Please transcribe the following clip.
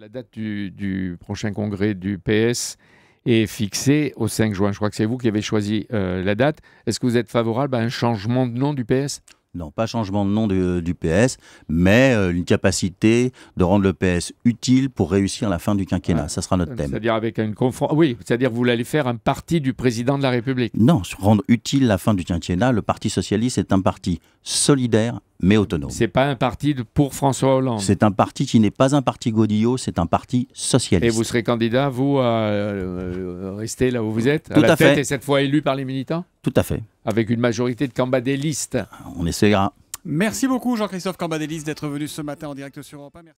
La date du, du prochain congrès du PS est fixée au 5 juin. Je crois que c'est vous qui avez choisi euh, la date. Est-ce que vous êtes favorable à un changement de nom du PS Non, pas changement de nom du PS, mais euh, une capacité de rendre le PS utile pour réussir la fin du quinquennat. Ouais. Ça sera notre thème. C'est-à-dire avec une confron- Oui, c'est-à-dire vous allez faire un parti du président de la République. Non, rendre utile la fin du quinquennat, le Parti socialiste est un parti solidaire mais autonome. C'est pas un parti pour François Hollande. C'est un parti qui n'est pas un parti Godillot, c'est un parti Et socialiste. vous serez candidat, vous, à euh, rester là où vous êtes, Tout à la à tête fait. et cette fois élu par les militants Tout à fait. Avec une majorité de cambadélistes. On essaiera. Merci beaucoup Jean-Christophe Cambadélis d'être venu ce matin en direct sur Europe 1. Merci.